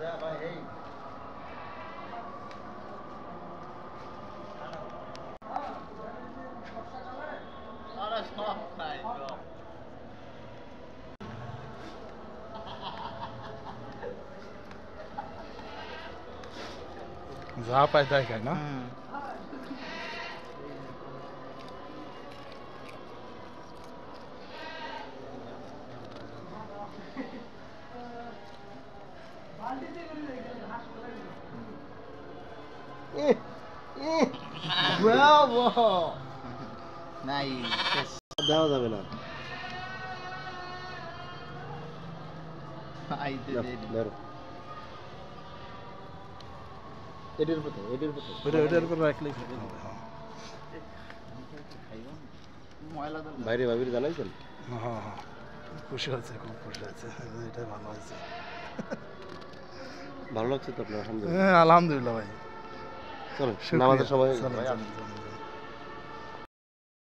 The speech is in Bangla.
that I hate. Oh, that's not fine, though. जहाँ पैदा है ना না, দেরি। ধরো। এটির উপরে এটির উপরে হ্যাঁ? ময়লা তো বাইরে ভাবির জানাইছেন? হ্যাঁ হ্যাঁ। খুশি হয়েছে খুব খুশি হয়েছে। এটাই ভালো হয়েছে। ভালো লাগছে তো আপনার আলহামদুলিল্লাহ। হ্যাঁ আলহামদুলিল্লাহ ভাই। চলো। নামাজের সময়